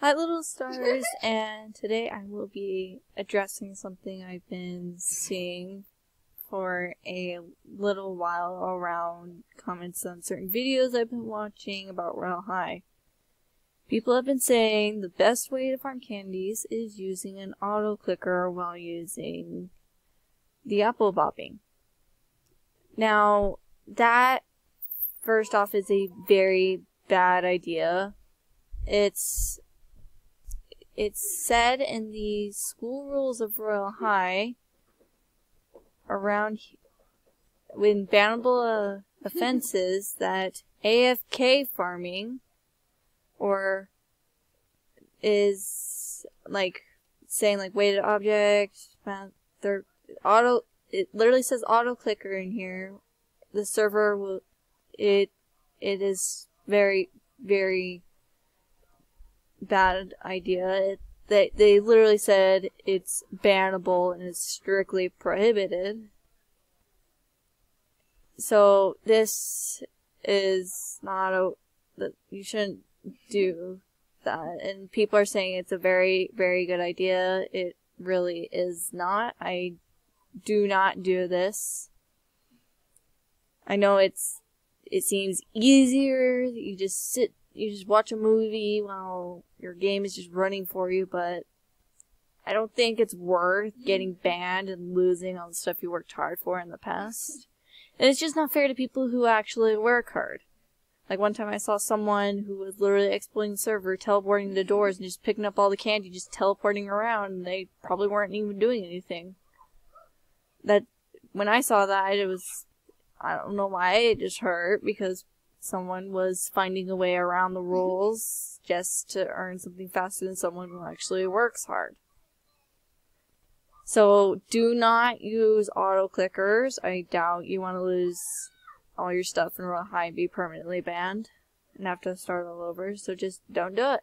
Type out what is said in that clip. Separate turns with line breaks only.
Hi, little stars, and today I will be addressing something I've been seeing for a little while around comments on certain videos I've been watching about Royale High. People have been saying the best way to farm candies is using an auto clicker while using the apple bobbing. Now, that first off is a very bad idea. It's it's said in the school rules of Royale High around when bannable uh, offenses that AFK farming or is like saying like weighted object they're auto it literally says auto clicker in here. The server will it it is very very bad idea. They they literally said it's bannable and it's strictly prohibited. So this is not a that you shouldn't do that. And people are saying it's a very very good idea. It really is not. I do not do this. I know it's it seems easier. You just sit you just watch a movie while your game is just running for you, but I don't think it's worth mm-hmm. getting banned and losing all the stuff you worked hard for in the past. And it's just not fair to people who actually work hard. Like one time I saw someone who was literally exploiting the server, teleporting the doors and just picking up all the candy, just teleporting around, and they probably weren't even doing anything. That, when I saw that, it was, I don't know why, it just hurt, because someone was finding a way around the mm-hmm. rules just to earn something faster than someone who actually works hard. So do not use auto clickers. I doubt you want to lose all your stuff in Royale High and be permanently banned and have to start all over. So just don't do it.